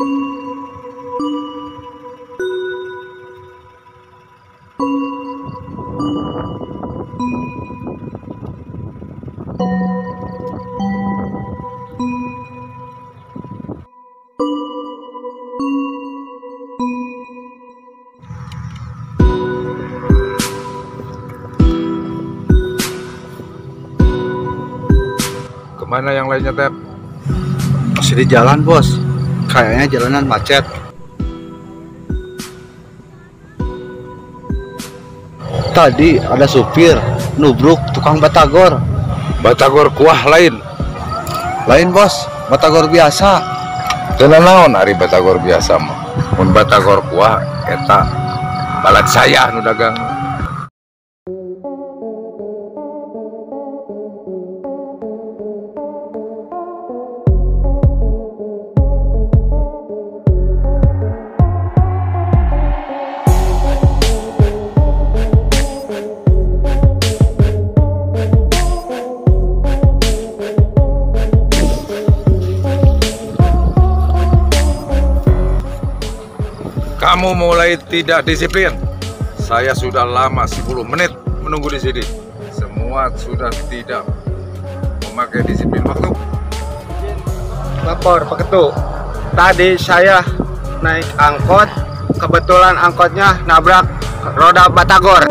Ke mana yang lainnya, Tep? Masih di jalan, Bos. Kayaknya jalanan macet. Tadi ada supir nubruk tukang batagor. Batagor kuah lain. Lain, Bos. Batagor biasa. Tenan naon ari batagor biasa mah. Mun batagor kuah eta balat saya nu dagang. Kamu mulai tidak disiplin. Saya sudah lama 10 menit menunggu di sini. Semua sudah tidak memakai disiplin waktu. Lapor Pak Ketu. Tadi saya naik angkot, kebetulan angkotnya nabrak roda batagor.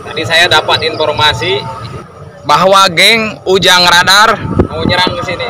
Tadi saya dapat informasi bahwa geng Ujang Radar mau nyerang ke sini.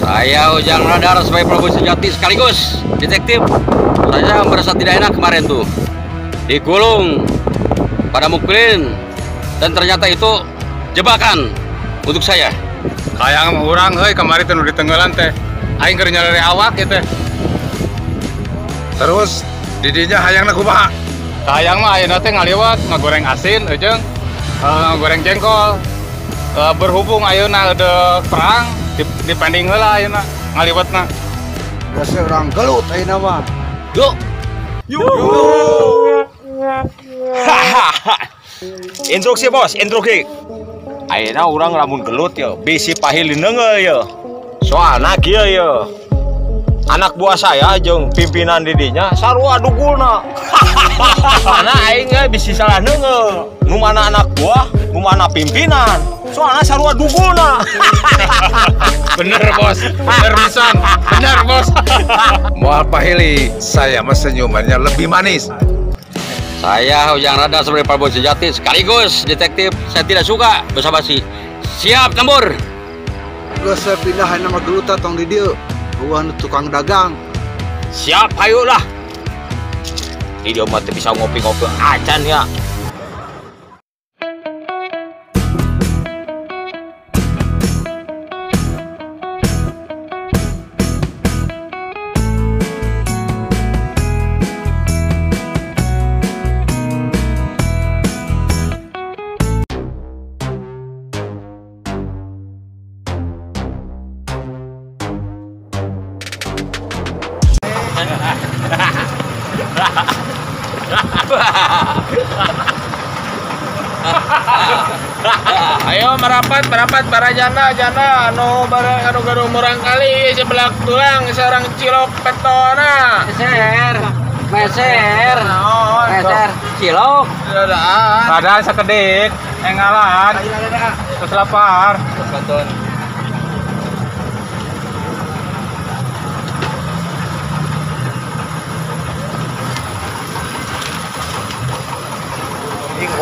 Saya Ujang Radar sebagai Prabu sejati sekaligus detektif. Saya merasa tidak enak kemarin tuh. Digulung pada mukulin dan ternyata itu jebakan untuk saya. Kayak orang heuy kemarin teh nu ditenggelan teh. Aing keur nyari awak teh. Terus didinya hayangna kumaha? Sayang mah ayeuna teh ngaliwat ngagoreng asin ujung goreng jengkol. Eh, berhubung ayeuna ada perang di, dipending heula ayeuna ngaliwatna. Biasa orang gelut ayeuna mah. Yuk, Instruksi bos, instruksi. Ayeuna orang lamun gelut ya, bisi pahil neungeul ya. Soalna kieu ya. Anak buah saya jeung pimpinan didinya sarua dugulna. Soalna aing ge bisi salah neungeul. Nu mana anak buah, nu mana pimpinan. Soalna sarua dugulna. Bener bos, bener pisan, bener bos. Mual pahili, saya mah senyumannya lebih manis. saya Ujang Radar sebagai Prabu sejati sekaligus detektif. Saya tidak suka basa-basi. Siap tempur. Geus saya pindahan nama geluta tong di dieu. Nu tukang dagang. Siap hayu lah. Di dia mah bisa ngopi-ngopi acan ya. Ayo merapat merapat para jana jana anu barang anu garu murang kali sebelah tulang sarang cilok petona. Meser, meser, meser, cilok. Ada sakedik, engalan, terus lapar. Betul.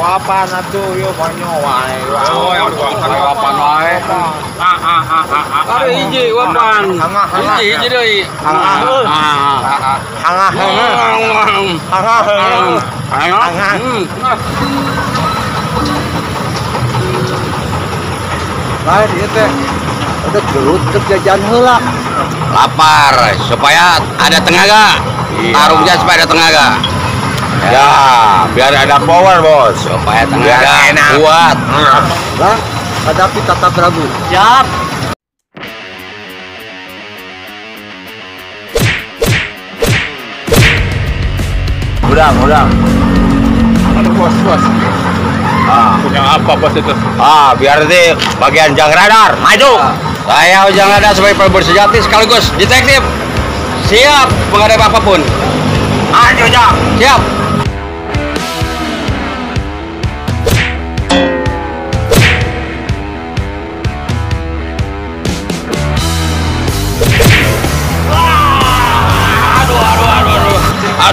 Wapan atuh yo banyo wae. Oh, yang wapan. wapan wae. Ada hiji wapan. Hangah, hangah. Hiji hiji deui. Hangah. Ah. Hangah, hangah. Hangah, hangah. Hangah. Hmm. Lain ieu teh. Ada gelut teu jajan heula. Lapar supaya ada tenaga. Tarungnya supaya ada tenaga. Ya, biar ada power, Bos. Supaya Biar tenaga enak. kuat. Lah, hadapi tata Prabu. Siap. Udang, udang. Aduh bos, bos. Ah, Punya apa bos itu? ah biar di bagian jang radar. Maju. Saya Ujang Lada sebagai pelebur sejati sekaligus detektif. Siap menghadapi apa pun. Maju, Jang. Siap.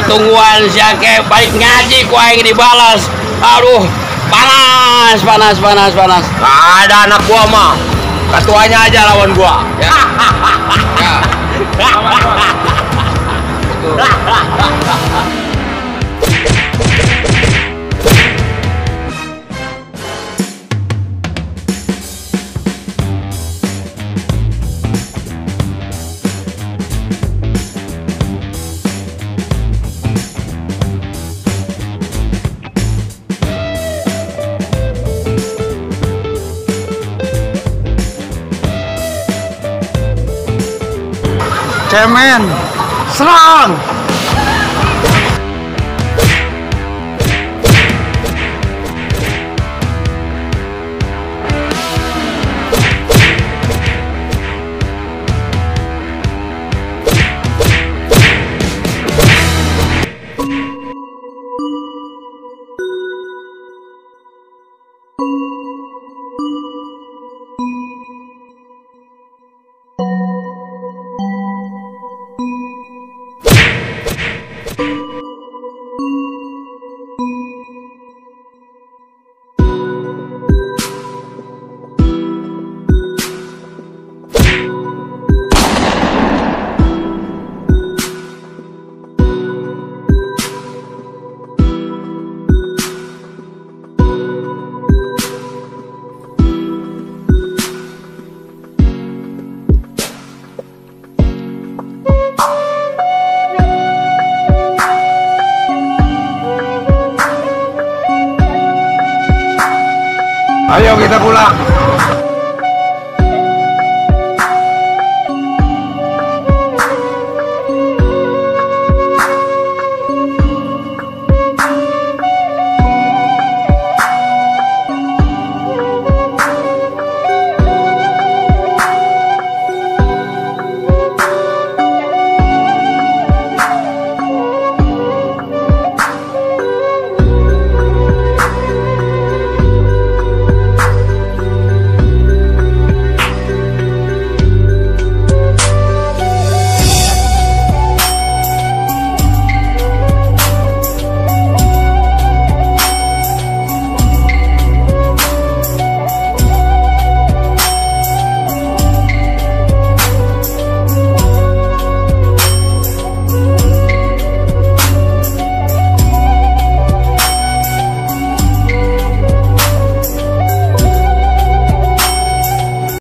Tungguan siake baik ngaji ku aing dibalas. Aduh, panas, panas, panas, panas. Nggak ada anak gua mah. Ketuanya aja lawan gua. Ya. ya. Cemen. Serang. you Ayo kita pulang.